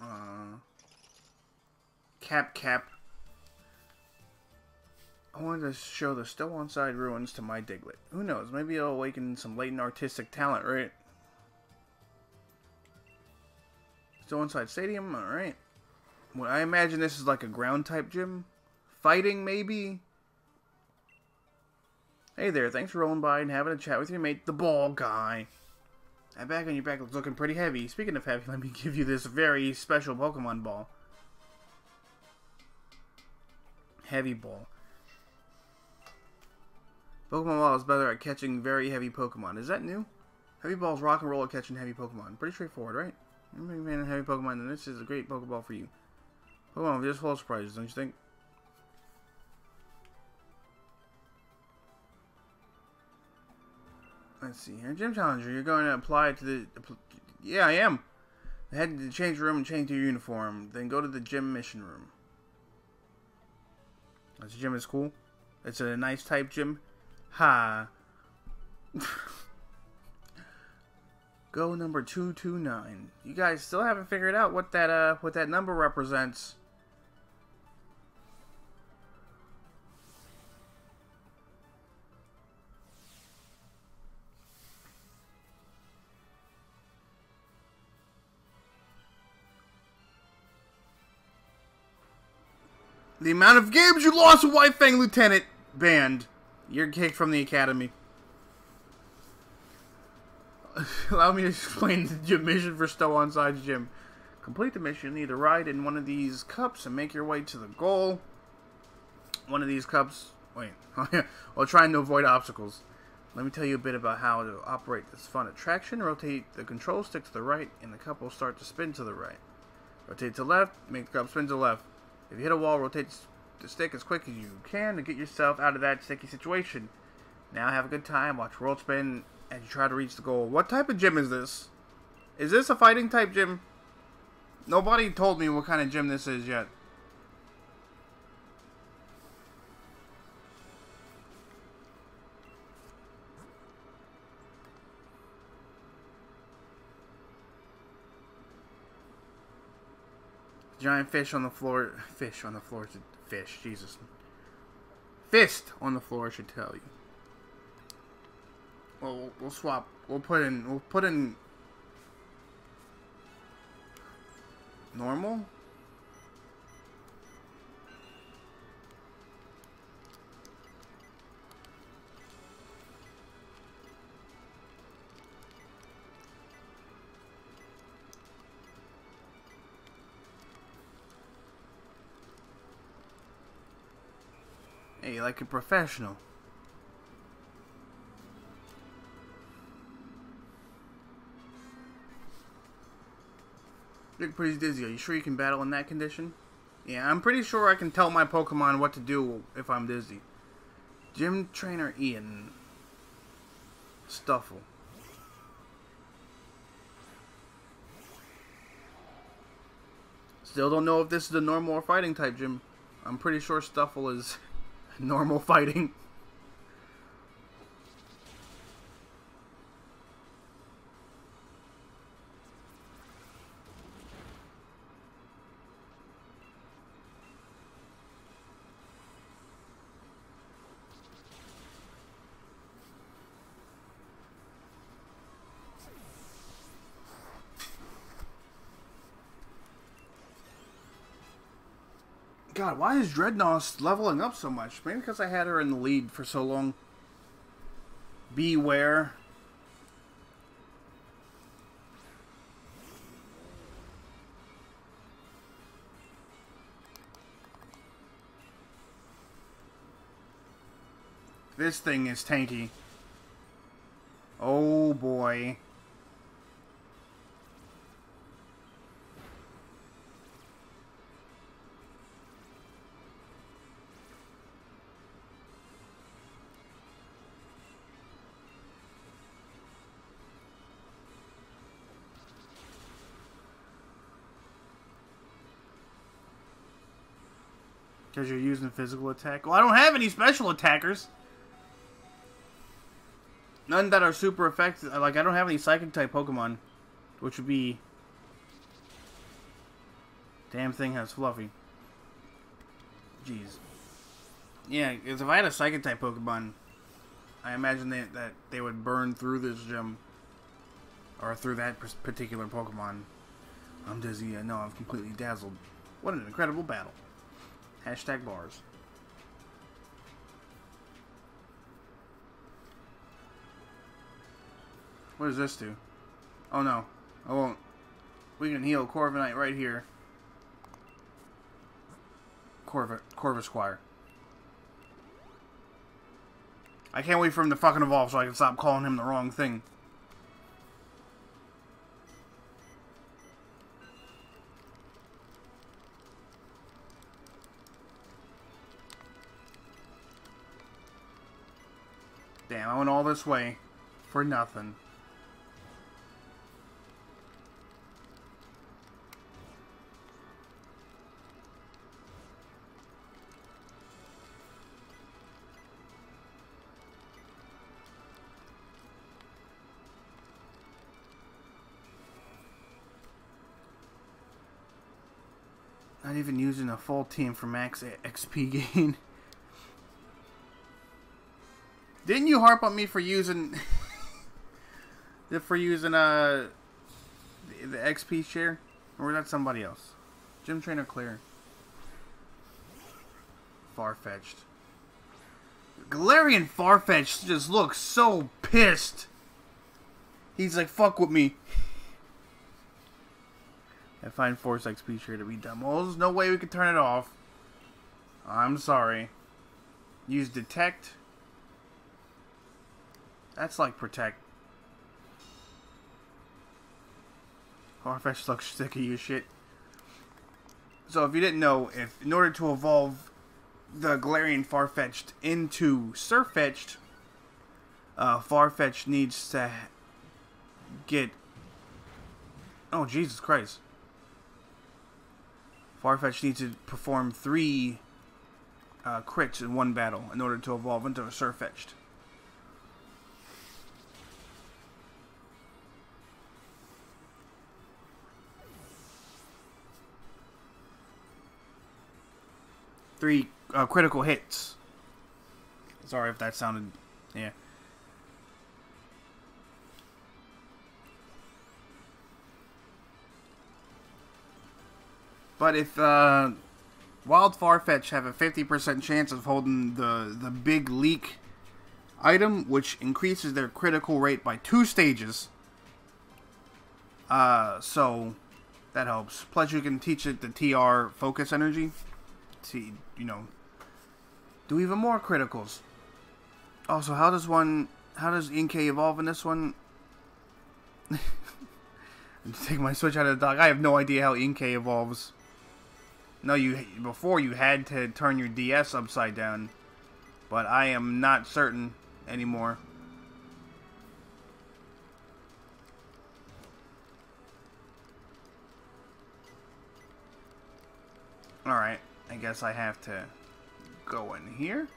Uh, cap, cap. I wanted to show the Stow-on-Side ruins to my Diglett. Who knows? Maybe it'll awaken some latent artistic talent, right? Stow-on-Side stadium, alright. Well, I imagine this is like a ground type gym. Fighting, maybe? Hey there, thanks for rolling by and having a chat with your mate, the ball guy. That bag on your back looks looking pretty heavy. Speaking of heavy, let me give you this very special Pokemon ball. Heavy ball. Pokemon Ball is better at catching very heavy Pokemon. Is that new? Heavy Ball's rock and roll at catching heavy Pokemon. Pretty straightforward, right? You're a heavy Pokemon, then this is a great Pokeball for you. Pokemon just full of surprises, don't you think? Let's see here. Gym Challenger, you're going to apply to the... Yeah, I am. Head to the change room and change your uniform. Then go to the gym mission room. This gym is cool. It's a nice type gym. Ha. Go number 229. You guys still haven't figured out what that uh what that number represents. The amount of games you lost with White Fang Lieutenant banned. You're kicked from the academy. Allow me to explain the mission for Stow-on-Side Gym. Complete the mission, either ride in one of these cups and make your way to the goal. One of these cups, wait, while trying to avoid obstacles. Let me tell you a bit about how to operate this fun attraction. Rotate the control stick to the right, and the cup will start to spin to the right. Rotate to left, make the cup spin to left. If you hit a wall, rotate the stick as quick as you can to get yourself out of that sticky situation. Now have a good time, watch World Spin as you try to reach the goal. What type of gym is this? Is this a fighting type gym? Nobody told me what kind of gym this is yet. Giant fish on the floor. Fish on the floor. Fish. Jesus. Fist on the floor should tell you. Well, we'll swap. We'll put in. We'll put in. Normal. Hey, like a professional. Look pretty dizzy. Are you sure you can battle in that condition? Yeah, I'm pretty sure I can tell my Pokemon what to do if I'm dizzy. Gym Trainer Ian. Stufful. Still don't know if this is a normal or fighting type gym. I'm pretty sure Stufful is normal fighting. Why is Drednaw leveling up so much? Maybe because I had her in the lead for so long. Beware. This thing is tanky. Oh boy. Because you're using physical attack. Well, I don't have any special attackers. None that are super effective. Like, I don't have any psychic type Pokemon. Which would be... Damn thing has Fluffy. Jeez. Yeah, because if I had a Psychic type Pokemon, I imagine that, that they would burn through this gym. Or through that particular Pokemon. I'm dizzy, I know, I'm completely dazzled. What an incredible battle. Hashtag bars. What does this do? Oh no. I won't. We can heal Corviknight right here. Corv Corvisquire. I can't wait for him to fucking evolve so I can stop calling him the wrong thing. Damn, I went all this way for nothing. Not even using a full team for max XP gain. Didn't you harp on me for using for using uh the, the XP share, or was that somebody else? Gym trainer clear. Farfetch'd. Galarian Farfetch'd just looks so pissed. He's like, fuck with me. I find Force XP share to be dumb. Well, there's no way we can turn it off. I'm sorry. Use detect. That's like protect. Farfetch looks sick of you shit. So if you didn't know, if in order to evolve the Galarian Farfetch'd into Sirfetch'd, uh, Farfetch needs to get... Oh, Jesus Christ. Farfetch needs to perform three uh, crits in one battle in order to evolve into a Sirfetch'd. Three uh, critical hits. Sorry if that sounded... Yeah. But if uh, Wild Farfetch have a 50% chance of holding the, the big leek item, which increases their critical rate by two stages. Uh, so that helps. Plus, you can teach it the TR focus energy. See, you know, do even more criticals. Also, how does one, how does Inkay evolve in this one? Take my switch out of the dock. I have no idea how Inkay evolves. No, you before you had to turn your DS upside down, but I am not certain anymore. Alright, I guess I have to go in here.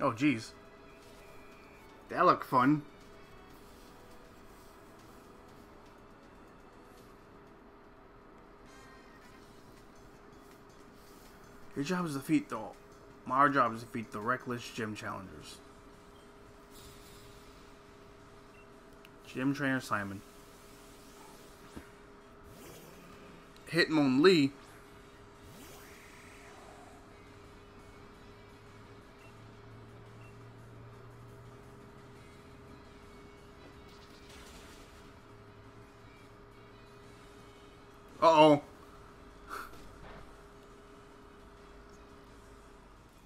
Oh, geez. That looked fun. Your job is to defeat the... My job is to defeat the reckless gym challengers. Gym trainer Simon. Hitmonlee Uh-oh.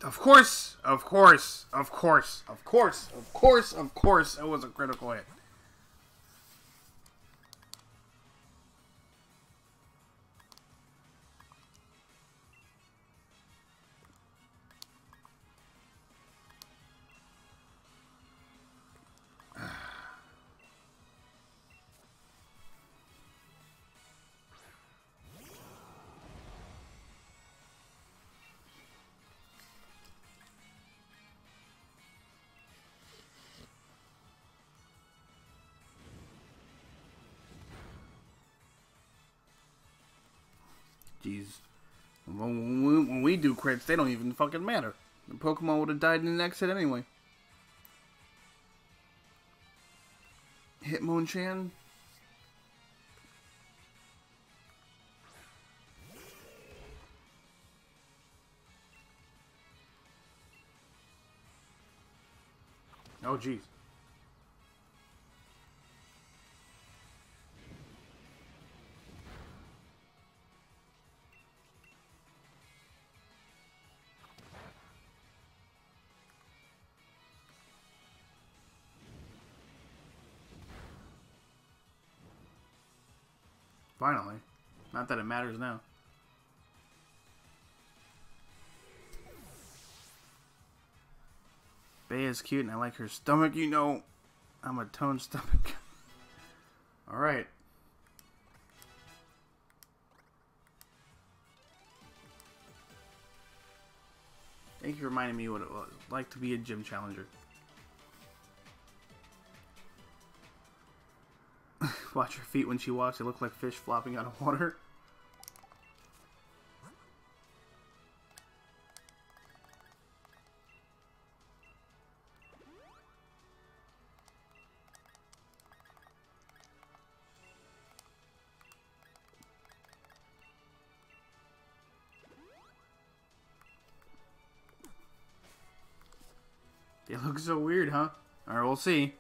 Of course, of course, of course, of course, of course, of course, it was a critical hit. Do crits, they don't even fucking matter. The Pokemon would have died in the next hit anyway. Hitmonchan? Oh, jeez. Finally. Not that it matters now. Bay is cute and I like her stomach. You know, I'm a toned stomach. Alright. Thank you for reminding me what it was like to be a gym challenger. Watch her feet when she walks, they look like fish flopping out of water. They look so weird, huh? Alright, we'll see.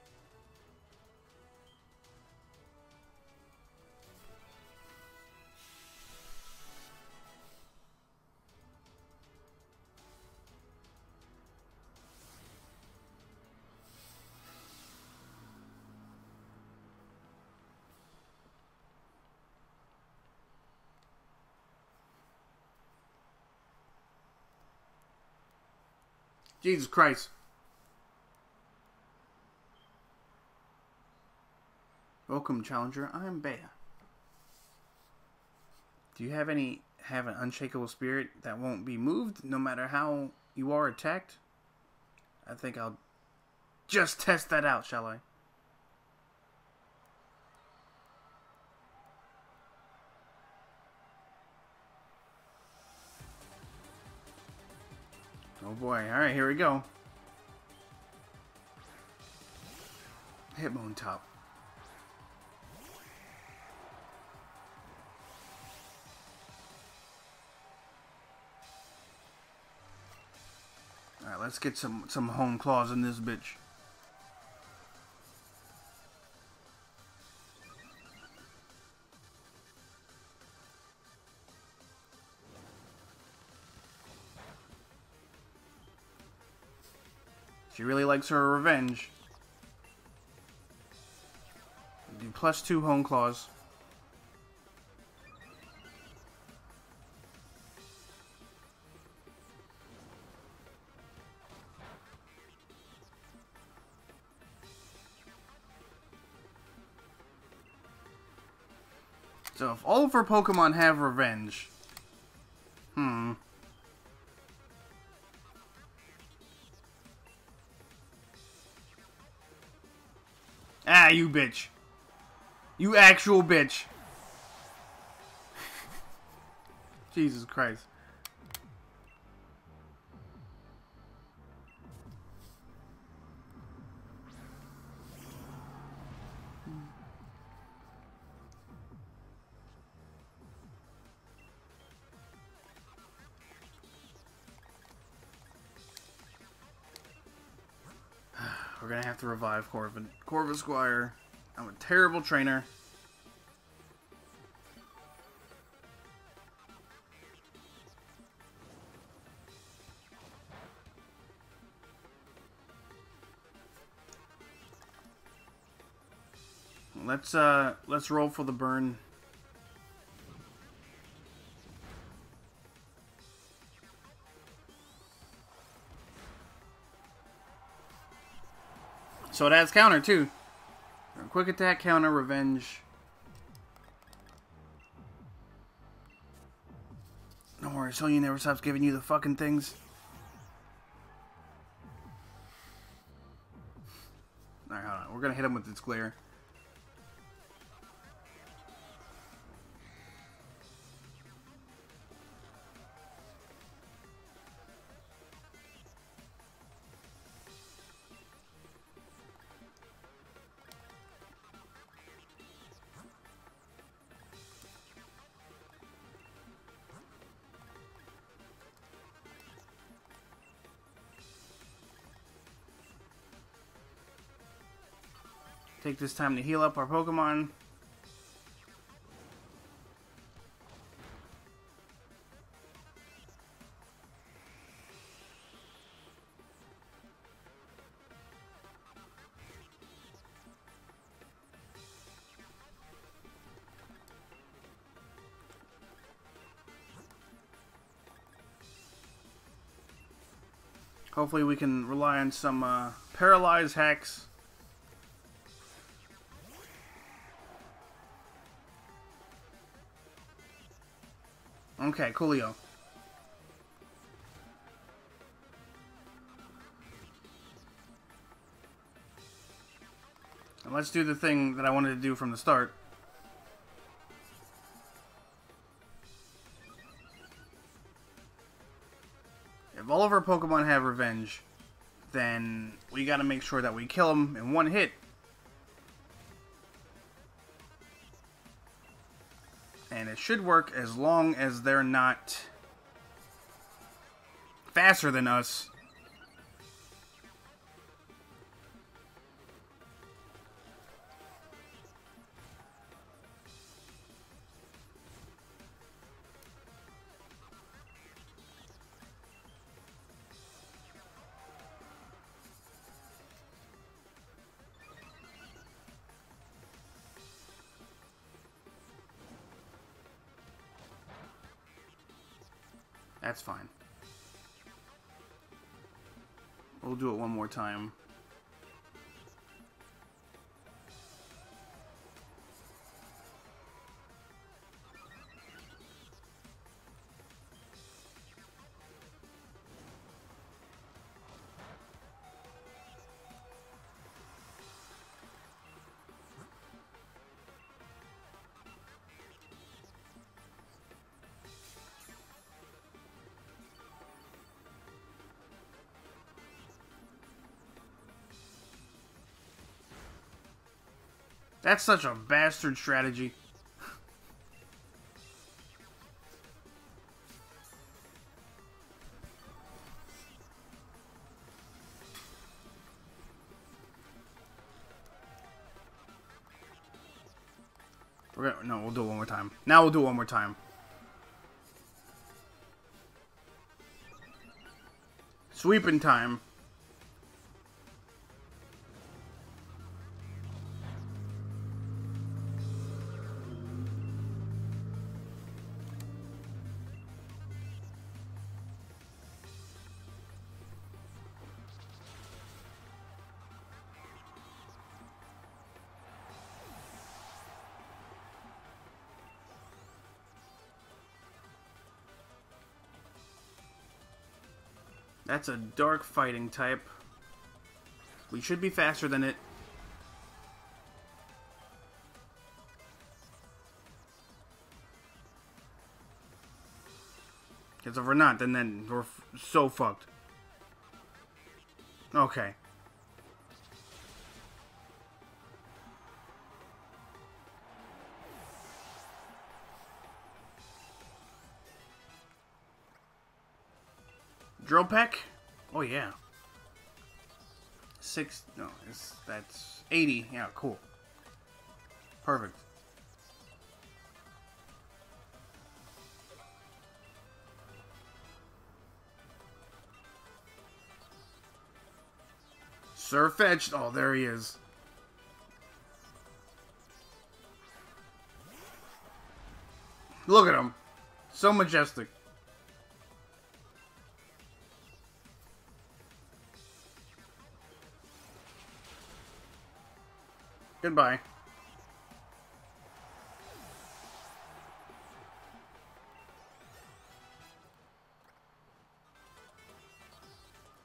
Jesus Christ. Welcome, Challenger. I'm Bea. Do you have any have an unshakable spirit that won't be moved no matter how you are attacked? I think I'll just test that out, shall I? Oh boy. Alright, here we go. Hitmontop. Alright, let's get some, some hone claws in this bitch. Likes her revenge. Plus two hone claws. So if all of her Pokemon have revenge, hmm. Ah, you bitch. You actual bitch. Jesus Christ. We're gonna have to revive Corvin. Corvisquire. I'm a terrible trainer. Let's uh let's roll for the burn. So it has counter too. Quick attack, counter, revenge. Don't worry, Sonia never stops giving you the fucking things. Alright, hold on. We're gonna hit him with this glare. Take this time to heal up our Pokemon. Hopefully we can rely on some uh, paralyze hacks. Okay, coolio. And let's do the thing that I wanted to do from the start. If all of our Pokemon have revenge, then we gotta make sure that we kill them in one hit. It should work as long as they're not faster than us. More time. That's such a bastard strategy. We're gonna, no, we'll do it one more time. Now we'll do it one more time. Sweeping time. That's a dark fighting type. We should be faster than it. Because if we're not, then, then we're so fucked. Okay. Drill peck? Oh yeah. Six no, it's that's eighty. Yeah, cool. Perfect. Sirfetch'd. Oh, there he is. Look at him. So majestic. Goodbye.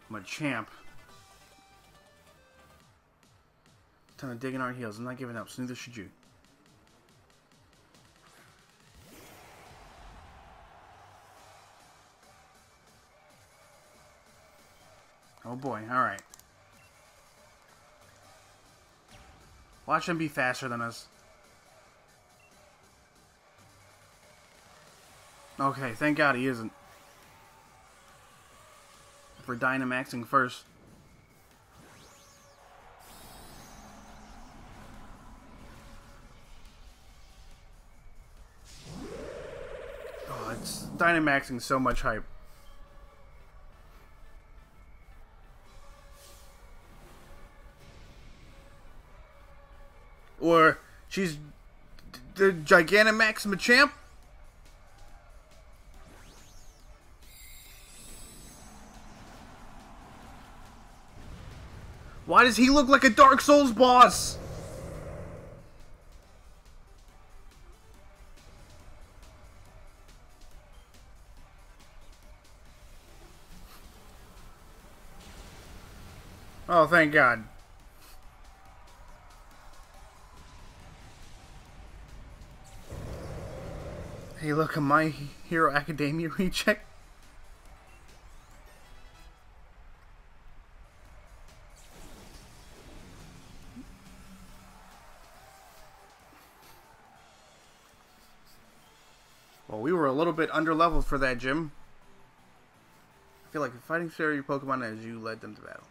I'm a champ. Time to dig in our heels. I'm not giving up, so neither should you. Oh boy, alright. Watch him be faster than us. Okay, thank God he isn't. For Dynamaxing first. Oh, it's Dynamaxing so much hype. She's the Gigantamax Machamp. Why does he look like a Dark Souls boss? Oh, thank God. Hey, look, a My Hero Academia recheck. Well, we were a little bit underleveled for that, gym. I feel like fighting fairy Pokemon as you led them to battle.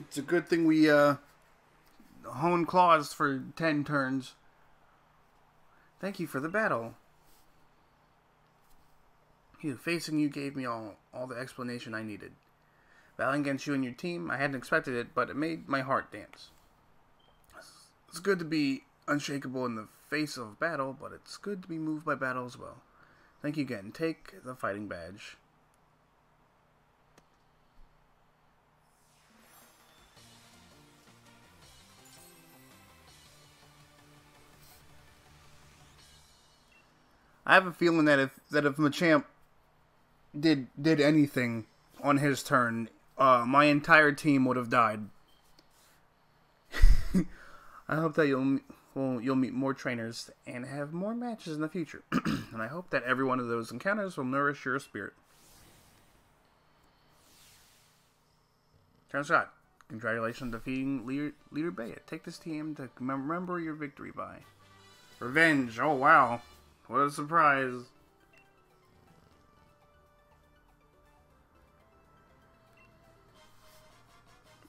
It's a good thing we uh, hone claws for 10 turns. Thank you for the battle. You facing you gave me all, all the explanation I needed. Battling against you and your team, I hadn't expected it, but it made my heart dance. It's good to be unshakable in the face of battle, but it's good to be moved by battle as well. Thank you again. Take the fighting badge. I have a feeling that if that if Machamp did did anything on his turn, uh, my entire team would have died. I hope that you'll well, you'll meet more trainers and have more matches in the future. and I hope that every one of those encounters will nourish your spirit. Turn Scott, congratulations on defeating Leader, Leader Bea. Take this team to remember your victory by. Revenge, oh wow. What a surprise.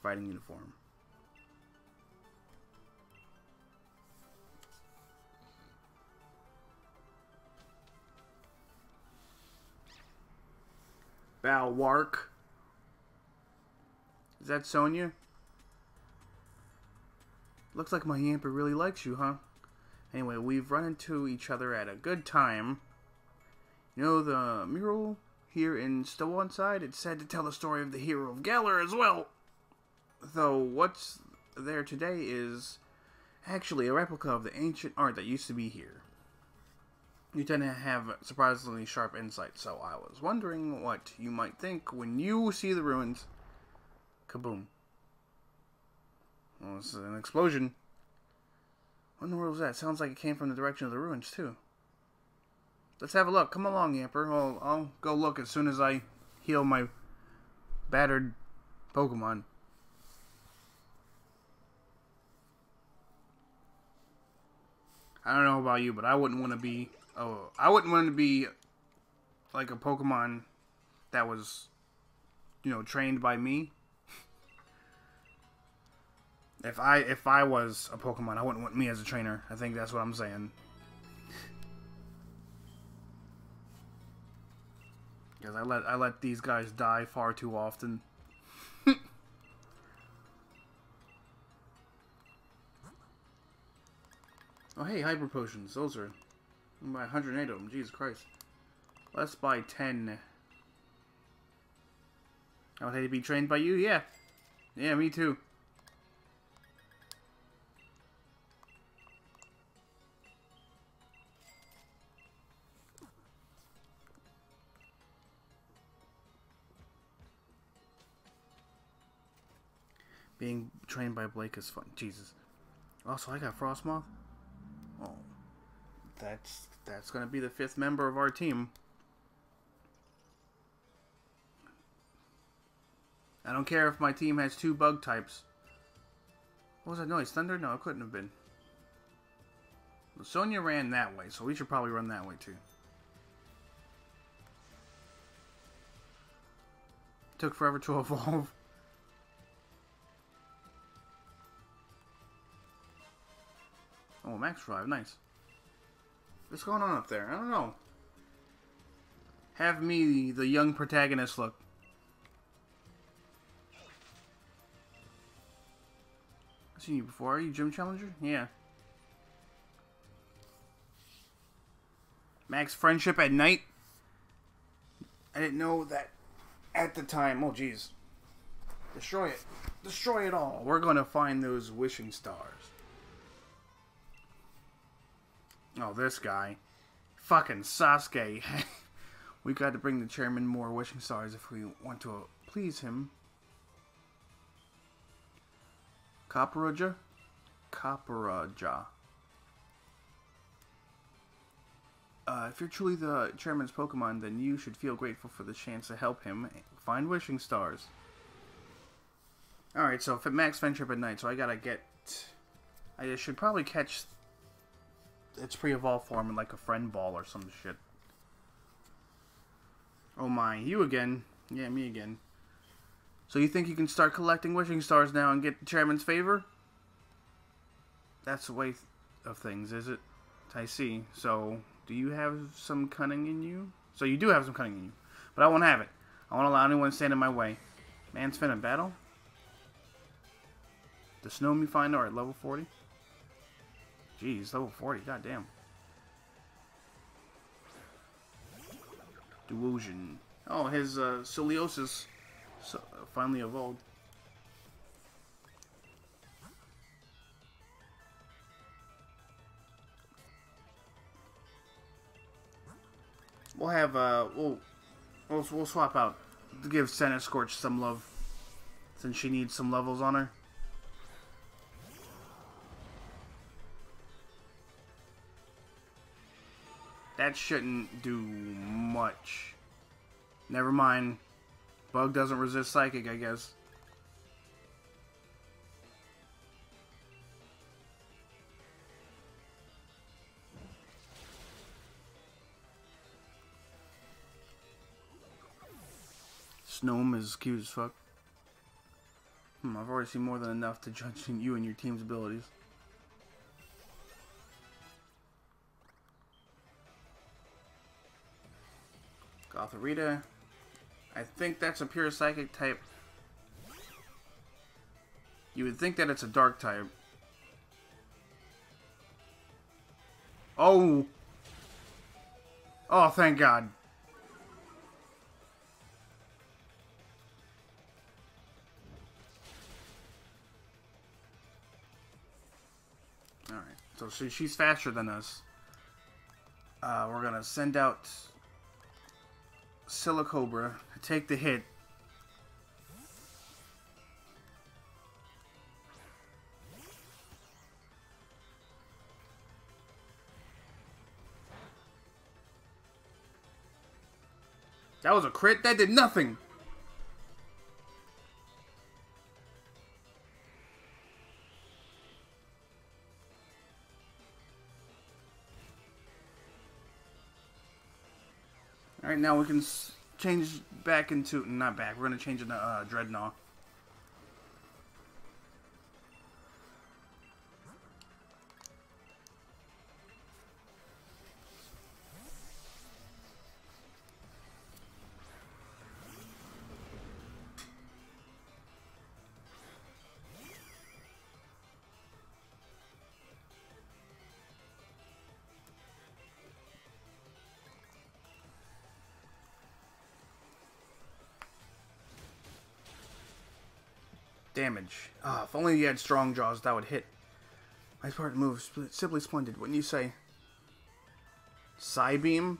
Fighting uniform. Balwark. Is that Sonia? Looks like my Yamper really likes you, huh? Anyway, we've run into each other at a good time. You know the mural here in Stow-on-Side? It's said to tell the story of the hero of Galar as well. Though what's there today is actually a replica of the ancient art that used to be here. You tend to have surprisingly sharp insight, so I was wondering what you might think when you see the ruins. Kaboom. Well, it's an explosion. What in the world was that? Sounds like it came from the direction of the ruins, too. Let's have a look. Come along, Yamper. I'll, I'll go look as soon as I heal my battered Pokemon. I don't know about you, but I wouldn't want to be Oh, I wouldn't want to be like a Pokemon that was, you know, trained by me. If I if I was a Pokemon, I wouldn't want me as a trainer. I think that's what I'm saying. Because I let I let these guys die far too often. oh hey, hyper potions. Those are buy 108 of them. Jesus Christ. Let's buy 10. I would hate to be trained by you. Yeah. Yeah, me too. Being trained by Blake is fun. Jesus. Also, I got Frosmoth. Oh that's that's to be the fifth member of our team. I don't care if my team has two bug types. What was that noise? Thunder? No, it couldn't have been. Sonia ran that way, so we should probably run that way too. Took forever to evolve. Max drive, nice. What's going on up there? I don't know. Have me, the young protagonist, look. I've seen you before. Are you Gym Challenger? Yeah. Max Friendship at night? I didn't know that at the time. Oh, jeez. Destroy it. Destroy it all. We're going to find those wishing stars. Oh, this guy. Fucking Sasuke. we got to bring the chairman more wishing stars if we want to please him. Copperajah? Copperajah. Uh, if you're truly the chairman's Pokemon, then you should feel grateful for the chance to help him find wishing stars. Alright, so max friendship at night, so I gotta get... I should probably catch its pre-evolved form in like a friend ball or some shit. Oh my, you again. Yeah, me again. So you think you can start collecting wishing stars now and get the chairman's favor? That's the way of things, is it? I see. So, do you have some cunning in you? So you do have some cunning in you. But I won't have it. I won't allow anyone to stand in my way. Man's fin in battle? The snow me finder at level 40? Jeez, level 40, goddamn. Delusion. Oh, his uh, scoliosis so, uh, finally evolved. We'll have, uh, we'll, we'll, we'll swap out to give Scorch some love since she needs some levels on her. That shouldn't do much. Never mind. Bug doesn't resist Psychic, I guess. Snom is cute as fuck. Hmm, I've already seen more than enough to judge you and your team's abilities. Gothorita. I think that's a pure psychic type. You would think that it's a dark type. Oh! Oh, thank God. Alright, so she, she's faster than us. Uh, we're gonna send out Silicobra take the hit. That was a crit? That did nothing! Alright, now we can change back into... Not back, we're going to change into uh, Drednaw. Damage. Ah, if only you had strong jaws, that would hit. My part moves simply splendid. Wouldn't you say? Psybeam?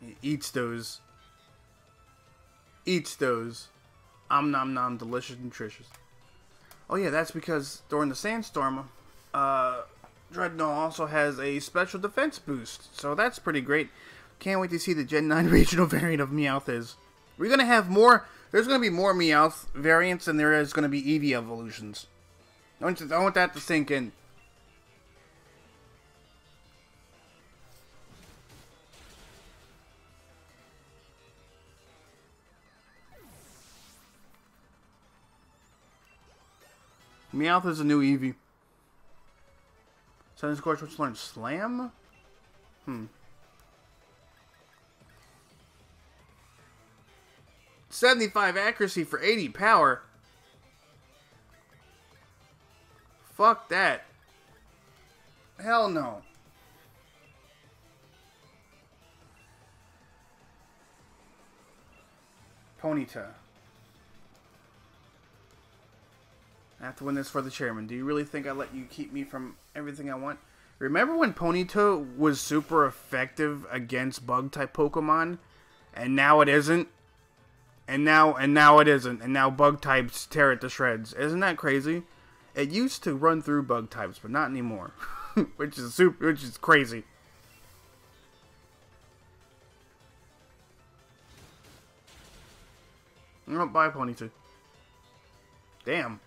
He eats those. Eats those. Om nom nom, delicious, nutritious. Oh yeah, that's because during the sandstorm, uh, Drednaw also has a special defense boost. So that's pretty great. Can't wait to see the Gen 9 regional variant of Meowth is. We're gonna have more. There's gonna be more Meowth variants than there is gonna be Eevee evolutions. I want, I want that to sink in. Meowth is a new Eevee. Centiskorch, what's learn? Slam? Hmm. 75 accuracy for 80 power. Fuck that. Hell no. Ponyta. I have to win this for the chairman. Do you really think I let you keep me from everything I want? Remember when Ponyta was super effective against bug type Pokemon? And now it isn't? And now and now it isn't. And now bug types tear it to shreds. Isn't that crazy? It used to run through bug types, but not anymore. which is super which is crazy. Oh, bye, Ponyta. Damn.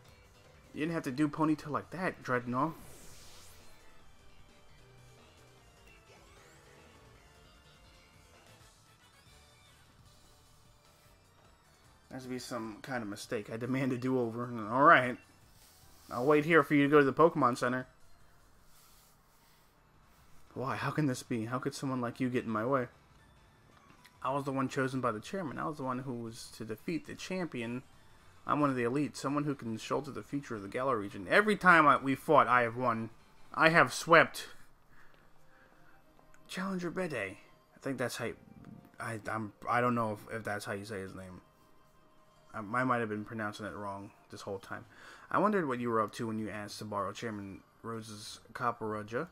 You didn't have to do Ponyta like that, Drednaw. Has to be some kind of mistake. I demand a do-over. Alright. I'll wait here for you to go to the Pokemon Center. Why? How can this be? How could someone like you get in my way? I was the one chosen by the chairman. I was the one who was to defeat the champion. I'm one of the elite, someone who can shelter the future of the Galar region. Every time I, we fought, I have won. I have swept. Challenger Bede. I think that's how. You, I I'm I don't know if, if that's how you say his name. I, might have been pronouncing it wrong this whole time. I wondered what you were up to when you asked to borrow Chairman Rose's Copperajah.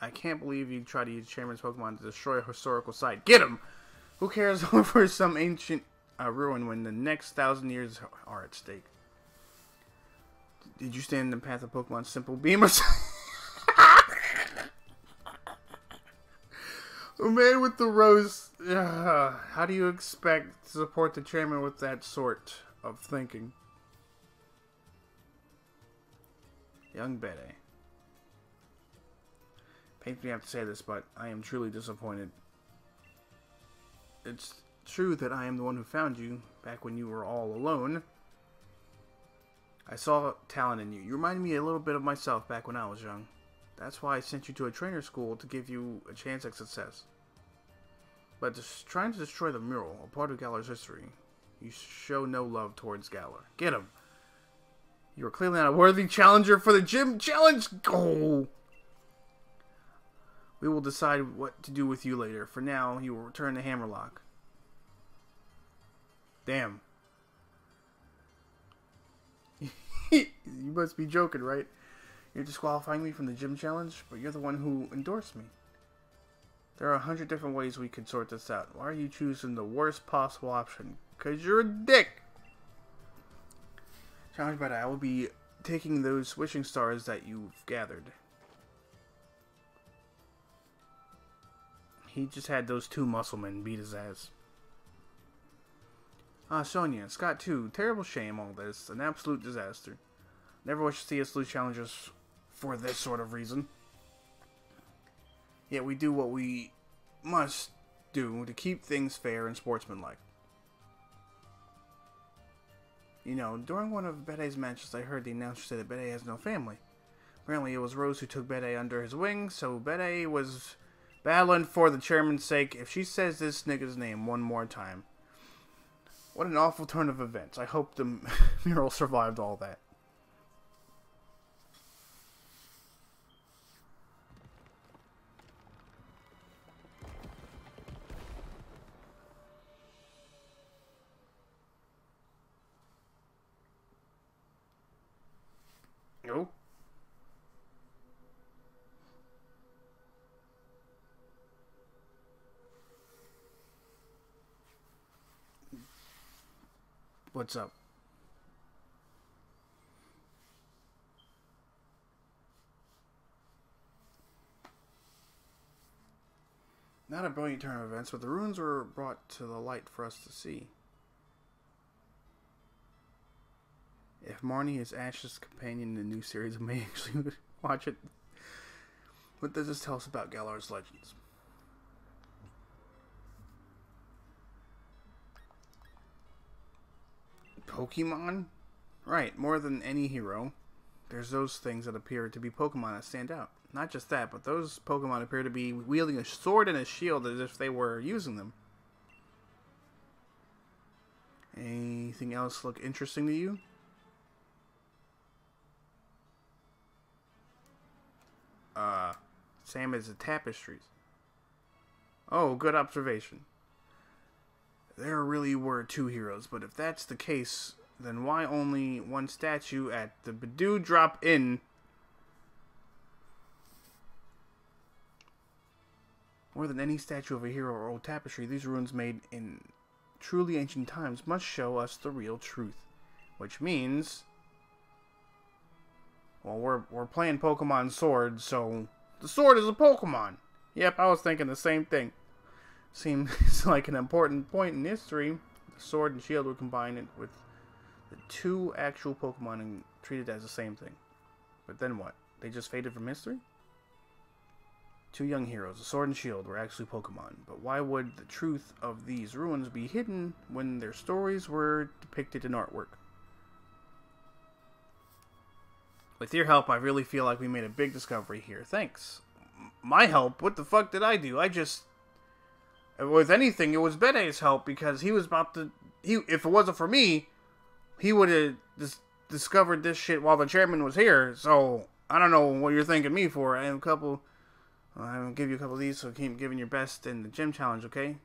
I can't believe you tried to use Chairman's Pokemon to destroy a historical site. Get him! Who cares over some ancient uh, ruin when the next thousand years are at stake? Did you stand in the path of Pokemon Simple Beam or Man with the rose. Uh, how do you expect to support the chairman with that sort of thinking? Young Betty. Pains me to have to say this, but I am truly disappointed. It's true that I am the one who found you back when you were all alone. I saw talent in you. You reminded me a little bit of myself back when I was young. That's why I sent you to a trainer school to give you a chance at success. But trying to destroy the mural, a part of Galar's history, you show no love towards Galar. Get him! You are clearly not a worthy challenger for the gym challenge goal! We will decide what to do with you later. For now, you will return to Hammerlocke. Damn. you must be joking, right? You're disqualifying me from the gym challenge, but you're the one who endorsed me. There are a hundred different ways we could sort this out. Why are you choosing the worst possible option? Because you're a dick! Challenge by I will be taking those wishing stars that you've gathered. He just had those two musclemen beat his ass. Ah, Sonia, Scott too. Terrible shame, all this. An absolute disaster. Never wish to see us lose challengers for this sort of reason. Yet we do what we must do to keep things fair and sportsmanlike. You know, during one of Bede's matches, I heard the announcer say that Bede has no family. Apparently, it was Rose who took Bede under his wing, so Bede was battling for the chairman's sake. If she says this nigga's name one more time, what an awful turn of events. I hope the mural survived all that. What's up? Not a brilliant turn of events, but the ruins were brought to the light for us to see. If Marnie is Ash's companion in the new series, I may actually watch it. What does this tell us about Galar's legends? Pokemon? Right, more than any hero. there's those things that appear to be Pokemon that stand out. Not just that, but those Pokemon appear to be wielding a sword and a shield as if they were using them. Anything else look interesting to you? Uh, same as the tapestries. Oh, good observation. There really were two heroes, but if that's the case, then why only one statue at the Budew Drop Inn? More than any statue of a hero or old tapestry, these ruins made in truly ancient times must show us the real truth. Which means, well, we're, we're playing Pokemon Sword, so the sword is a Pokemon. Yep, I was thinking the same thing. Seems like an important point in history. The sword and shield were combined with the two actual Pokemon and treated as the same thing. But then what? They just faded from history? Two young heroes, a sword and shield, were actually Pokemon. But why would the truth of these ruins be hidden when their stories were depicted in artwork? With your help, I really feel like we made a big discovery here. Thanks. My help? What the fuck did I do? I just... With anything, it was Bede's help because he was about to... He, if it wasn't for me, he would have dis- discovered this shit while the chairman was here. So, I don't know what you're thanking me for. I have a couple... I'll give you a couple of these, so keep giving your best in the gym challenge, okay?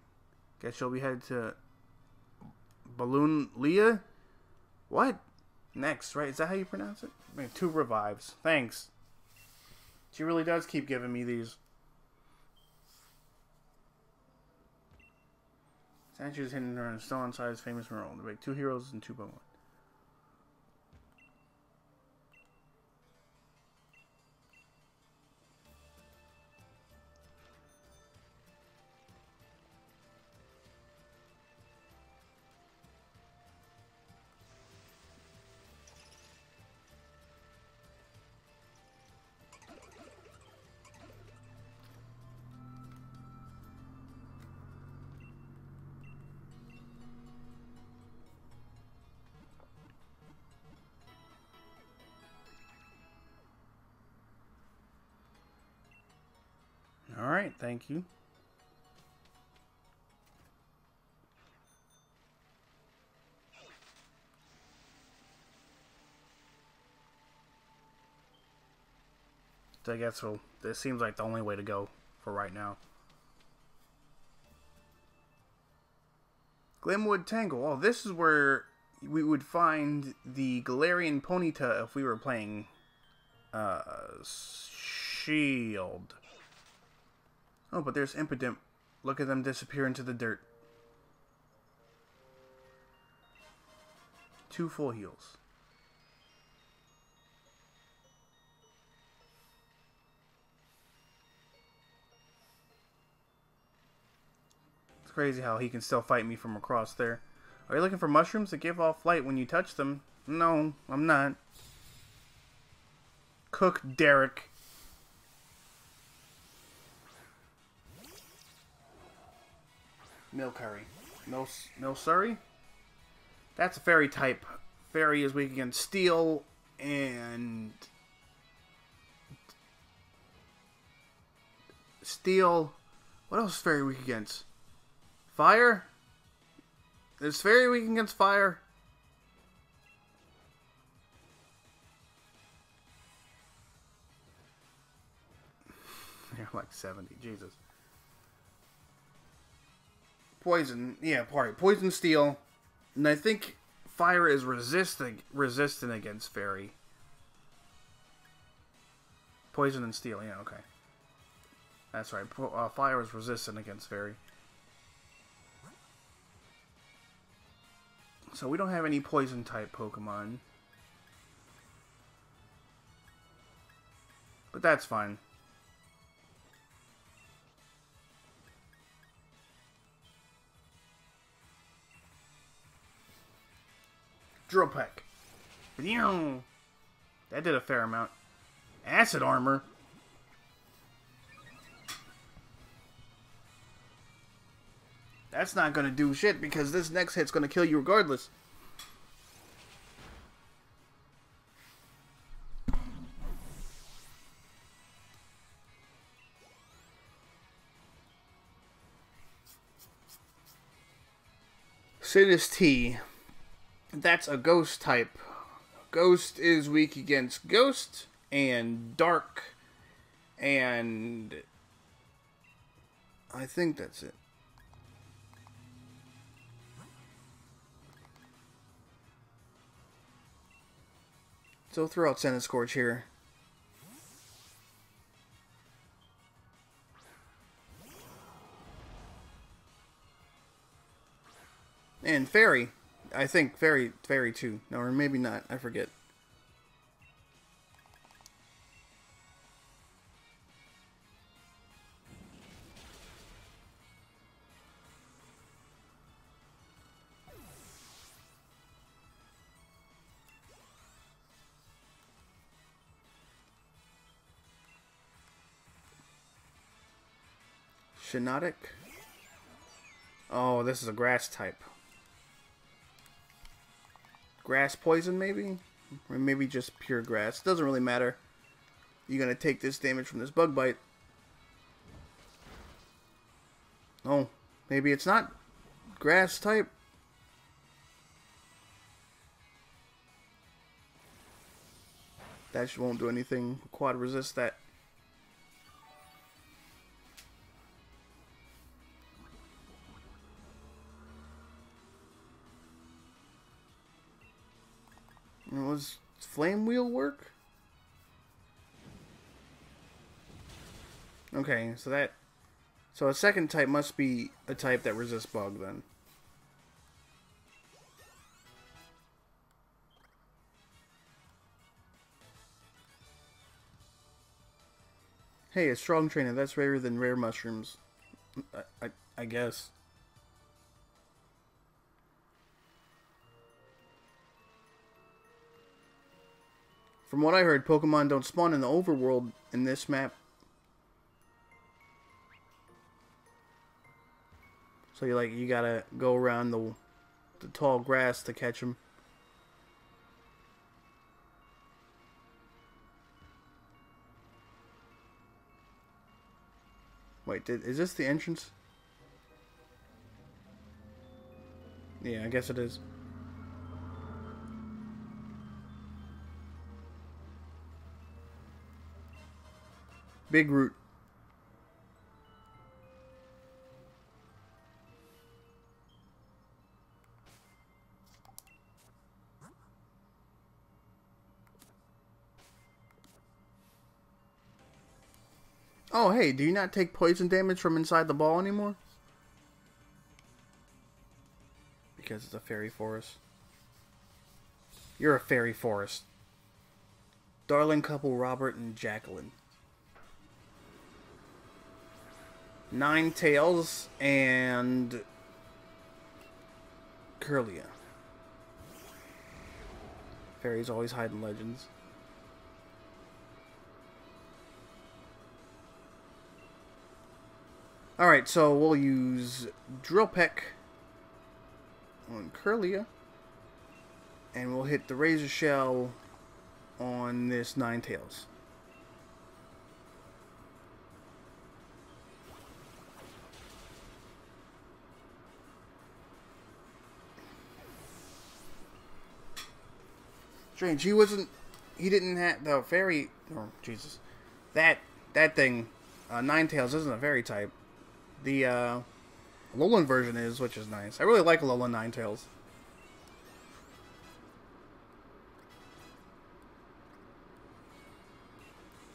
Guess you'll be headed to Ballonlea? What? Next, right? Is that how you pronounce it? I mean, two revives. Thanks. She really does keep giving me these. Statues hidden in a Stow-on-Side's famous mural. They make two heroes and two Pokemon. Thank you. I guess so. This seems like the only way to go for right now. Glimwood Tangle. Oh, this is where we would find the Galarian Ponyta if we were playing uh, Shield. Oh, but there's Impidimp. Look at them disappear into the dirt. Two full heals. It's crazy how he can still fight me from across there. Are you looking for mushrooms that give off light when you touch them? No, I'm not. Cook Derek. Milcery. Mil, Milcery? That's a fairy type. Fairy is weak against steel and... Steel. What else is fairy weak against? Fire? Is fairy weak against fire? You're like 70. Jesus. Poison, yeah, part poison steel, and I think fire is resisting resistant against fairy. Poison and steel, yeah, okay. That's right. Uh, fire is resistant against fairy. So we don't have any poison type Pokemon. But that's fine. Drill Peck. That did a fair amount. Acid Armor. That's not going to do shit because this next hit's going to kill you regardless. Sinistea. That's a ghost type. Ghost is weak against ghost and dark and I think that's it. So throw out Centiskorch here. And Fairy. I think Fairy, Fairy too. No, or maybe not. I forget. Shiinotic. Oh, this is a grass type. Grass poison, maybe? Or maybe just pure grass. Doesn't really matter. You're going to take this damage from this bug bite. Oh, maybe it's not grass type. That won't do anything. Quad resist that. Flame wheel work? Okay, so that... So a second type must be a type that resists bug, then. Hey, a strong trainer. That's rarer than rare mushrooms. I, I, I guess. From what I heard, Pokemon don't spawn in the overworld in this map. So you like you gotta go around the the tall grass to catch them. Wait, did, is this the entrance? Yeah, I guess it is. Big root. Oh, hey, do you not take poison damage from inside the ball anymore? Because it's a fairy forest. You're a fairy forest. Darling couple Robert and Jacqueline. Ninetales and Kirlia. Fairies always hide in legends. Alright, so we'll use Drill Peck on Kirlia. And we'll hit the Razor Shell on this Ninetales. Strange. He wasn't. He didn't have the fairy. Oh Jesus, that that thing, uh, Tails isn't a fairy type. The uh, version is, which is nice. I really like Alolan Tails.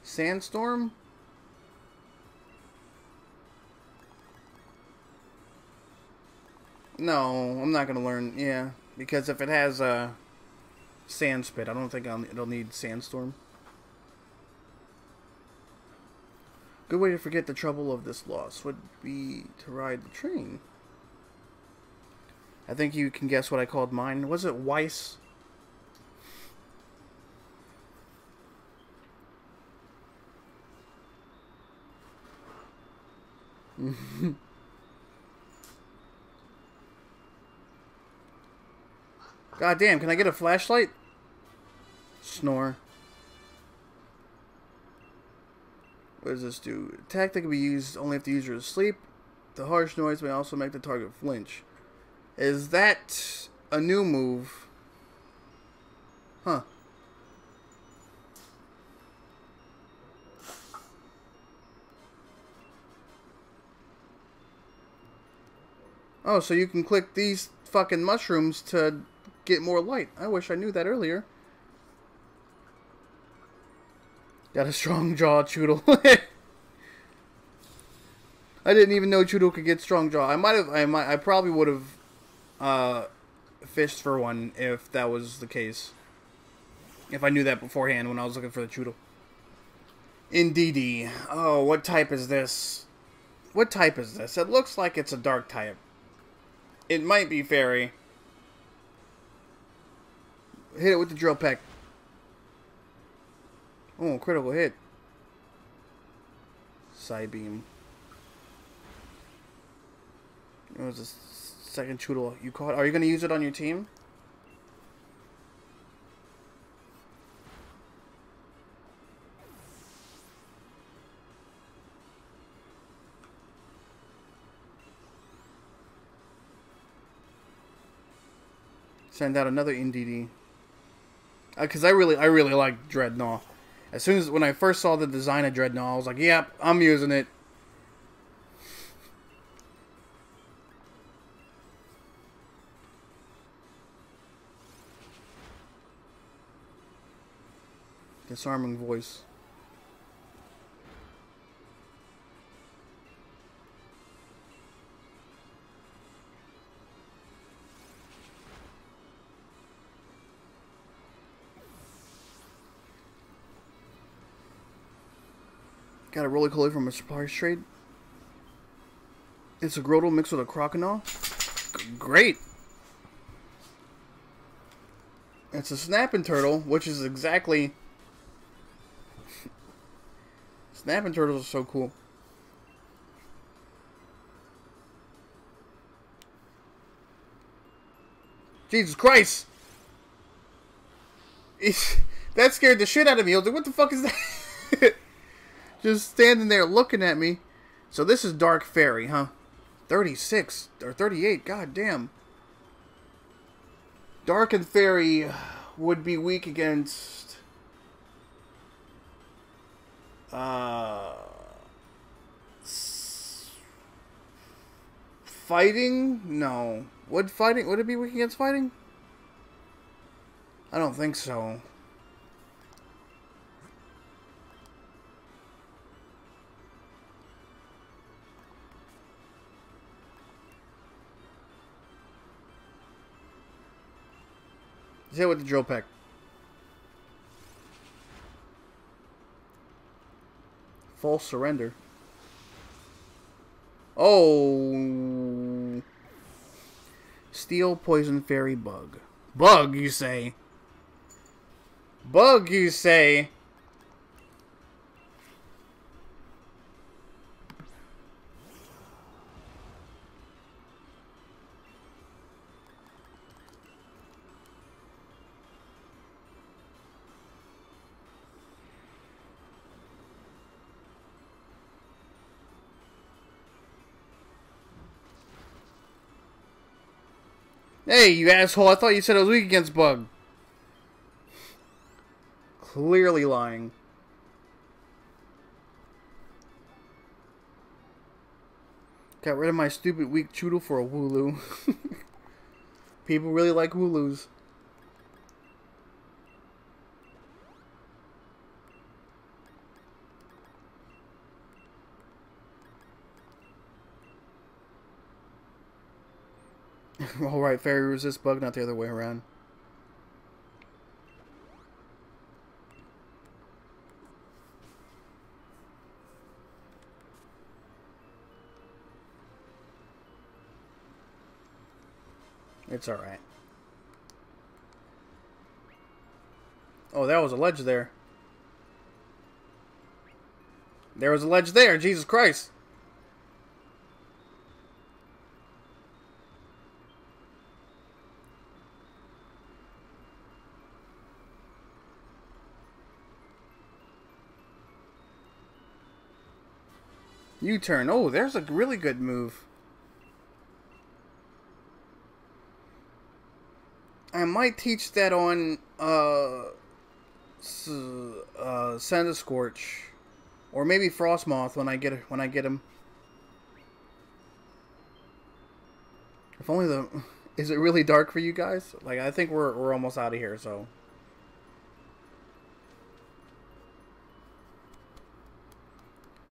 Sandstorm. No, I'm not gonna learn. Yeah, because if it has a uh, Sand Spit. I don't think I'll, it'll need Sandstorm. Good way to forget the trouble of this loss would be to ride the train. I think you can guess what I called mine. Was it Weiss? God damn, can I get a flashlight? Snore. What does this do? Attack that can be used only if the user is asleep. The harsh noise may also make the target flinch. Is that a new move? Huh. Oh, so you can click these fucking mushrooms to get more light. I wish I knew that earlier. Got a strong jaw, Chewtle. I didn't even know Chewtle could get strong jaw. I might have. I might. I probably would have uh, fished for one if that was the case. If I knew that beforehand when I was looking for the Chewtle. Indeedee. Oh, what type is this? What type is this? It looks like it's a dark type. It might be fairy. Hit it with the drill peck. Oh, critical hit. Psybeam. It was a second Chewtle you caught. Are you going to use it on your team? Send out another Indeedee. Because uh, I really, I really like Drednaw. As soon as when I first saw the design of Drednaw, I was like, "Yep, I'm using it." Disarming voice. A Rolycoly from a suppliers trade. It's a Grotle mixed with a Croconaw. G great. It's a Snapping Turtle, which is exactly... snapping Turtles are so cool. Jesus Christ! that scared the shit out of me. I was like, what the fuck is that? just standing there looking at me. So this is Dark Fairy, huh? 36 or 38, god damn. Dark and Fairy would be weak against uh fighting? No. Would fighting would it be weak against fighting? I don't think so. Hit with the drill peck. False surrender. Oh. Steel, poison, fairy, bug. Bug, you say? Bug, you say? Hey, you asshole, I thought you said I was weak against Bug. Clearly lying. Got rid of my stupid weak Chewtle for a Wooloo. People really like Wooloos. Alright, fairy resist bug, not the other way around. It's alright. Oh, that was a ledge there. There was a ledge there, Jesus Christ. U-turn. Oh, there's a really good move. I might teach that on uh, uh Centiskorch, or maybe Frostmoth when I get when I get him. If only the. Is it really dark for you guys? Like I think we're we're almost out of here, so.